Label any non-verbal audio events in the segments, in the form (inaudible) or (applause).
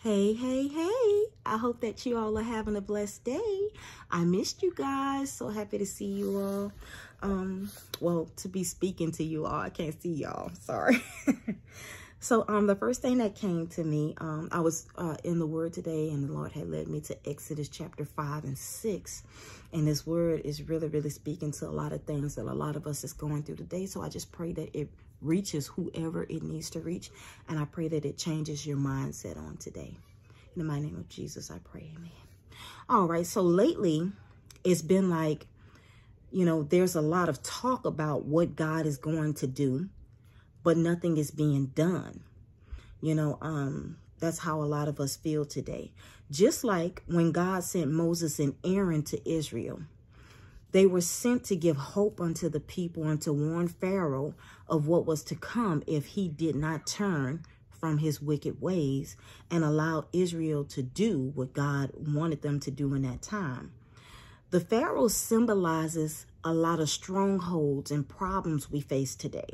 Hey, hey, hey. I hope that you all are having a blessed day. I missed you guys. So happy to see you all. Um, well, to be speaking to you all. I can't see y'all. Sorry. (laughs) so, um, the first thing that came to me, um, I was uh, in the word today and the Lord had led me to Exodus chapter 5 and 6. And this word is really, really speaking to a lot of things that a lot of us is going through today. So I just pray that it reaches whoever it needs to reach. And I pray that it changes your mindset on today. In the name of Jesus, I pray. Amen. All right. So lately, it's been like, you know, there's a lot of talk about what God is going to do, but nothing is being done. You know, um, that's how a lot of us feel today. Just like when God sent Moses and Aaron to Israel, they were sent to give hope unto the people and to warn Pharaoh of what was to come if he did not turn from his wicked ways and allow Israel to do what God wanted them to do in that time. The Pharaoh symbolizes a lot of strongholds and problems we face today.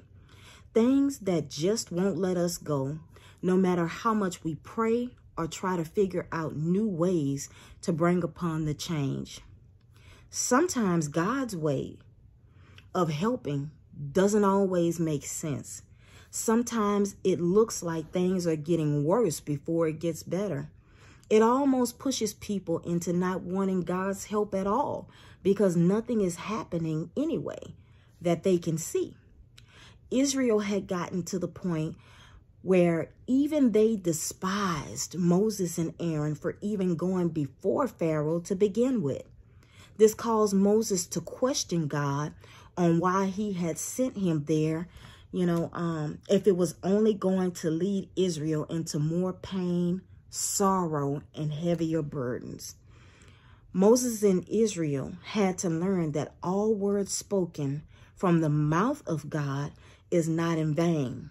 Things that just won't let us go, no matter how much we pray or try to figure out new ways to bring upon the change. Sometimes God's way of helping doesn't always make sense. Sometimes it looks like things are getting worse before it gets better. It almost pushes people into not wanting God's help at all because nothing is happening anyway that they can see. Israel had gotten to the point where even they despised Moses and Aaron for even going before Pharaoh to begin with. This caused Moses to question God on why he had sent him there, you know, um, if it was only going to lead Israel into more pain, sorrow, and heavier burdens. Moses and Israel had to learn that all words spoken from the mouth of God is not in vain.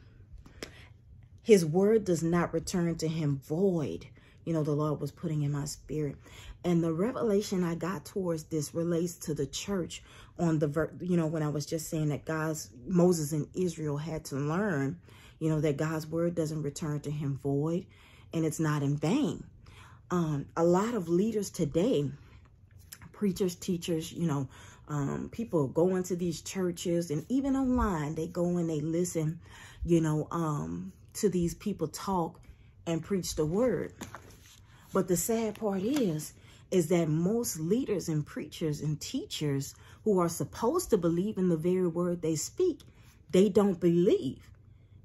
His word does not return to him void, you know, the Lord was putting in my spirit. And the revelation I got towards this relates to the church on the, you know, when I was just saying that God's, Moses and Israel had to learn, you know, that God's word doesn't return to him void and it's not in vain. Um, a lot of leaders today, preachers, teachers, you know, um, people go into these churches and even online, they go and they listen, you know, um, to these people talk and preach the word. But the sad part is, is that most leaders and preachers and teachers who are supposed to believe in the very word they speak, they don't believe.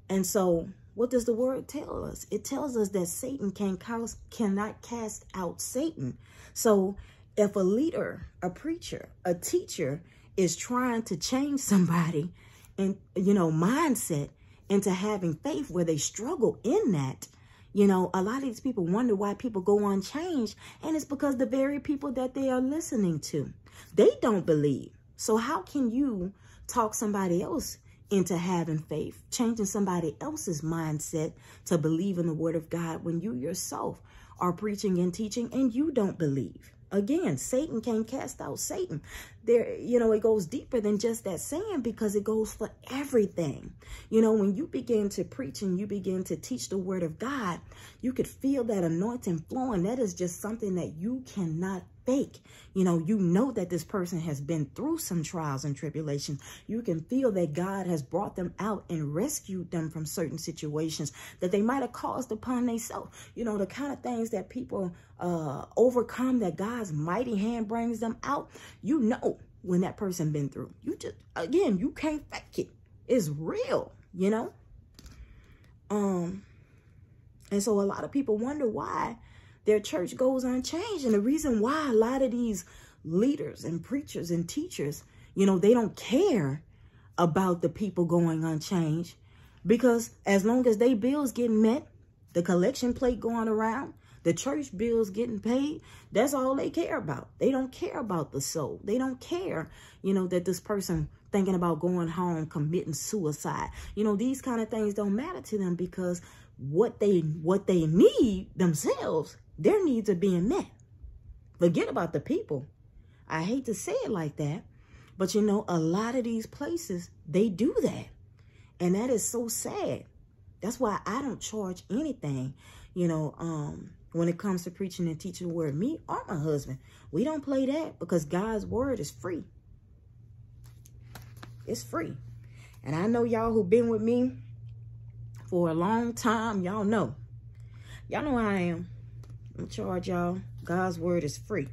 And so what does the word tell us? It tells us that Satan can cause, cannot cast out Satan. So if a leader, a preacher, a teacher is trying to change (laughs) somebody and, you know, mindset into having faith where they struggle in that, you know, a lot of these people wonder why people go unchanged, and it's because the very people that they are listening to, they don't believe. So how can you talk somebody else into having faith, changing somebody else's mindset to believe in the word of God when you yourself are preaching and teaching and you don't believe? Again, Satan can't cast out Satan. There, you know, it goes deeper than just that saying because it goes for everything. You know, when you begin to preach and you begin to teach the word of God, you could feel that anointing flowing. That is just something that you cannot fake. You know, you know that this person has been through some trials and tribulations. You can feel that God has brought them out and rescued them from certain situations that they might have caused upon themselves. You know, the kind of things that people uh, overcome that God's mighty hand brings them out. You know when that person been through. You just, again, you can't fake it. It's real, you know? Um, and so a lot of people wonder why their church goes unchanged. And the reason why a lot of these leaders and preachers and teachers, you know, they don't care about the people going unchanged because as long as they bills getting met, the collection plate going around, the church bills getting paid, that's all they care about. They don't care about the soul. They don't care, you know, that this person thinking about going home, committing suicide. You know, these kind of things don't matter to them because what they what they need themselves their needs are being met. Forget about the people. I hate to say it like that, but you know, a lot of these places, they do that. And that is so sad. That's why I don't charge anything. you know, um, when it comes to preaching and teaching the word, me or my husband, we don't play that because God's word is free. It's free. And I know y'all who've been with me for a long time, y'all know. Y'all know I am. Charge, y'all. God's word is free.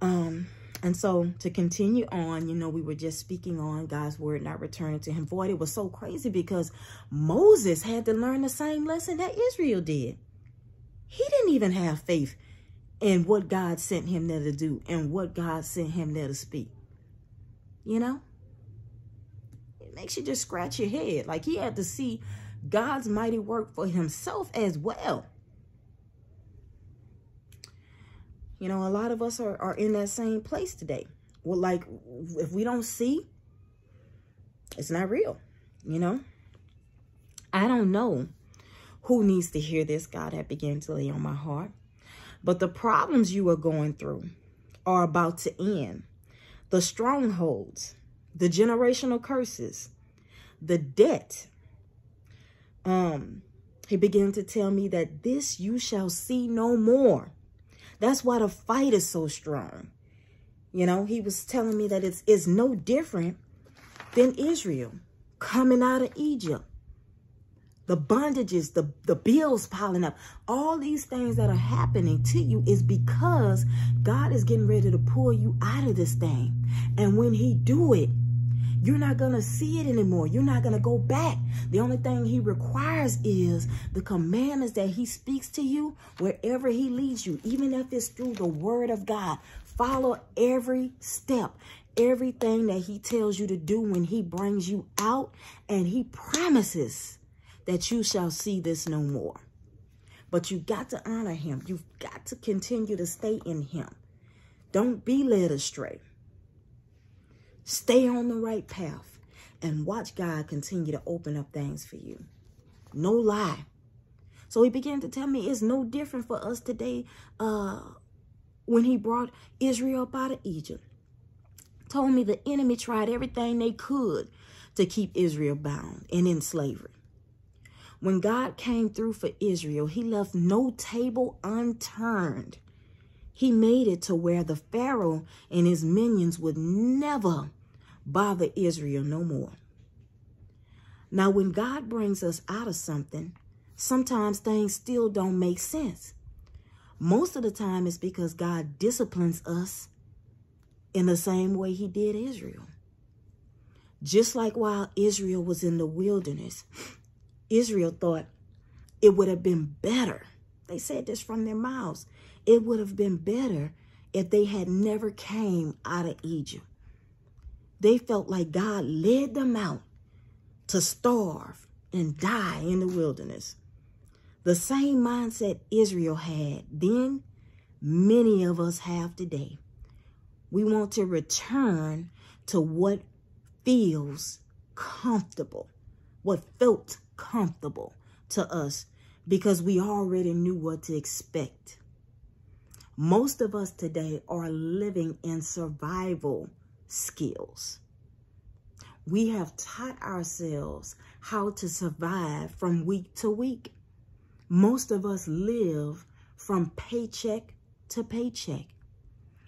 Um, and so to continue on, you know, we were just speaking on God's word not returning to him void. It was so crazy because Moses had to learn the same lesson that Israel did. He didn't even have faith in what God sent him there to do and what God sent him there to speak. You know? It makes you just scratch your head. Like he had to see God's mighty work for himself as well. You know, a lot of us are, are in that same place today. Well, like, if we don't see, it's not real, you know? I don't know who needs to hear this, God had began to lay on my heart. But the problems you are going through are about to end. The strongholds, the generational curses, the debt. Um, he began to tell me that this you shall see no more. That's why the fight is so strong. You know, he was telling me that it's, it's no different than Israel coming out of Egypt. The bondages, the, the bills piling up, all these things that are happening to you is because God is getting ready to pull you out of this thing. And when he do it, you're not going to see it anymore. You're not going to go back. The only thing he requires is the commandments that he speaks to you wherever he leads you, even if it's through the word of God. Follow every step, everything that he tells you to do when he brings you out, and he promises that you shall see this no more. But you've got to honor him. You've got to continue to stay in him. Don't be led astray. Stay on the right path and watch God continue to open up things for you. No lie. So he began to tell me it's no different for us today uh, when he brought Israel up out of Egypt. Told me the enemy tried everything they could to keep Israel bound and in slavery. When God came through for Israel, he left no table unturned he made it to where the Pharaoh and his minions would never bother Israel no more. Now, when God brings us out of something, sometimes things still don't make sense. Most of the time, it's because God disciplines us in the same way he did Israel. Just like while Israel was in the wilderness, Israel thought it would have been better. They said this from their mouths. It would have been better if they had never came out of Egypt. They felt like God led them out to starve and die in the wilderness. The same mindset Israel had then, many of us have today. We want to return to what feels comfortable, what felt comfortable to us because we already knew what to expect. Most of us today are living in survival skills. We have taught ourselves how to survive from week to week. Most of us live from paycheck to paycheck.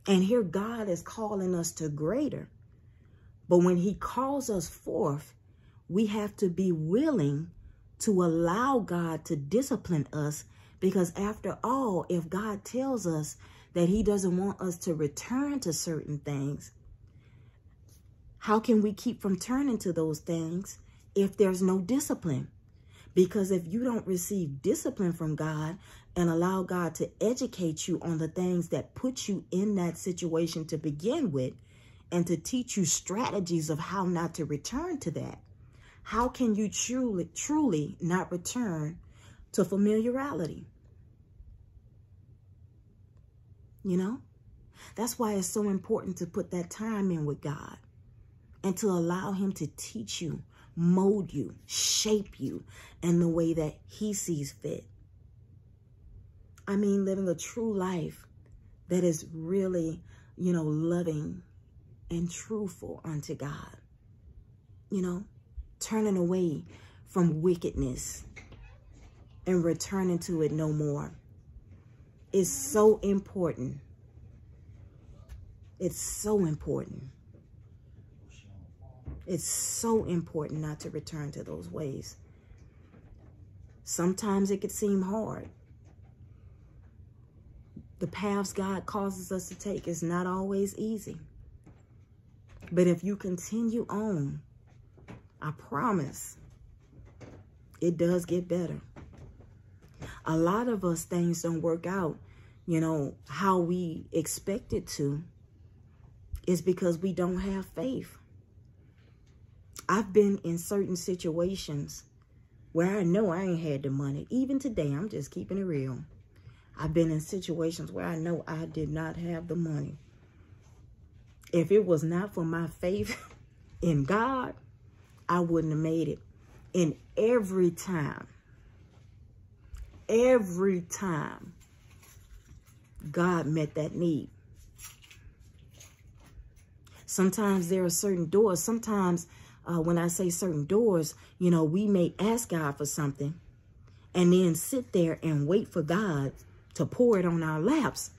And here God is calling us to greater. But when he calls us forth, we have to be willing to allow God to discipline us because after all, if God tells us that he doesn't want us to return to certain things, how can we keep from turning to those things if there's no discipline? Because if you don't receive discipline from God and allow God to educate you on the things that put you in that situation to begin with and to teach you strategies of how not to return to that, how can you truly, truly not return to familiarity? You know? That's why it's so important to put that time in with God and to allow him to teach you, mold you, shape you in the way that he sees fit. I mean, living a true life that is really, you know, loving and truthful unto God. You know, turning away from wickedness and returning to it no more. It's so important. It's so important. It's so important not to return to those ways. Sometimes it could seem hard. The paths God causes us to take is not always easy. But if you continue on, I promise it does get better. A lot of us, things don't work out, you know, how we expect it to is because we don't have faith. I've been in certain situations where I know I ain't had the money. Even today, I'm just keeping it real. I've been in situations where I know I did not have the money. If it was not for my faith (laughs) in God, I wouldn't have made it. And every time, every time, God met that need. Sometimes there are certain doors. Sometimes uh, when I say certain doors, you know, we may ask God for something and then sit there and wait for God to pour it on our laps.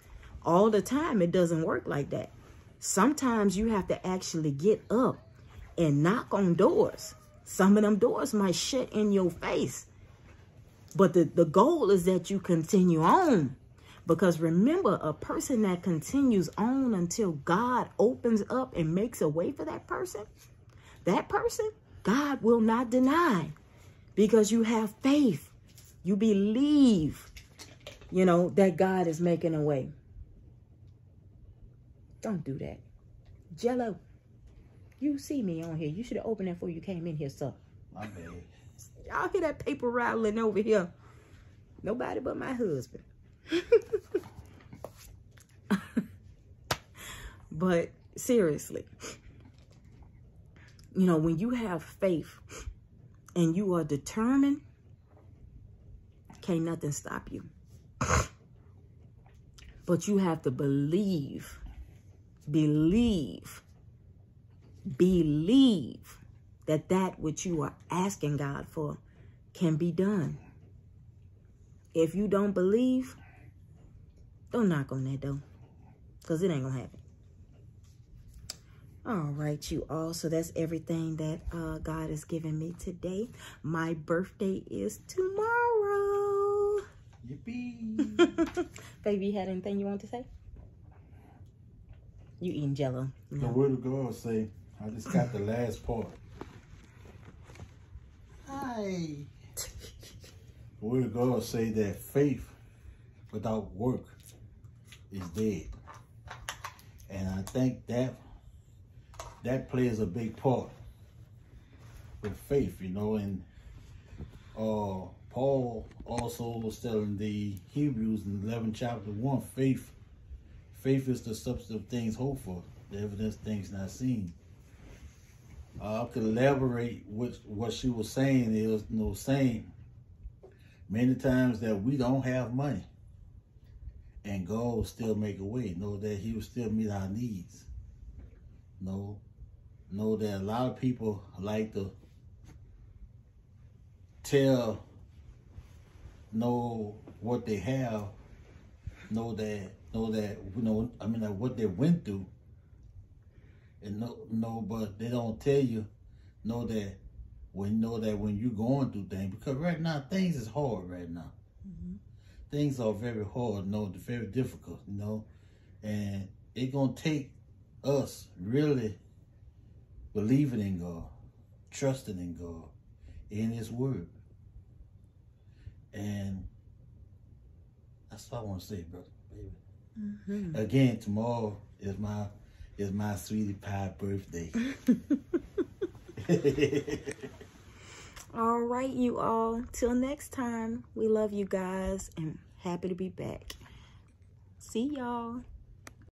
All the time, it doesn't work like that. Sometimes you have to actually get up and knock on doors. Some of them doors might shut in your face. But the, the goal is that you continue on. Because remember, a person that continues on until God opens up and makes a way for that person, that person, God will not deny because you have faith. You believe, you know, that God is making a way. Don't do that. Jello, you see me on here. You should have opened that before you came in here, sir. My bad. Y'all hear that paper rattling over here? Nobody but my husband. (laughs) but seriously, you know, when you have faith and you are determined, can't nothing stop you. (laughs) But you have to believe, believe, believe that that which you are asking God for can be done. If you don't believe, don't knock on that door because it ain't going to happen. All right, you all. So that's everything that uh, God has given me today. My birthday is tomorrow. Yippee. (laughs) Baby, you had anything you want to say? You eating jello. The word of God say, I just got the last part. The word of God say that faith without work is dead. And I think that that plays a big part with faith, you know, and uh Paul also was telling the Hebrews in 11 chapter 1, faith faith is the substance of things hoped for, the evidence of things not seen. Uh, I could elaborate what what she was saying is you know saying many times that we don't have money and God will still make a way. Know that He will still meet our needs. Know know that a lot of people like to tell know what they have, know that know that you know I mean like what they went through and no, no, but they don't tell you, know that when know that when you're going through things, because right now things is hard right now. Things are very hard, no, they're very difficult, you know, and it gonna take us really believing in God, trusting in God, in His Word, and that's all I want to say, brother, baby. Mhm. Again, tomorrow is my is my sweetie pie birthday. (laughs) All right, you all. Till next time, we love you guys and happy to be back. See y'all.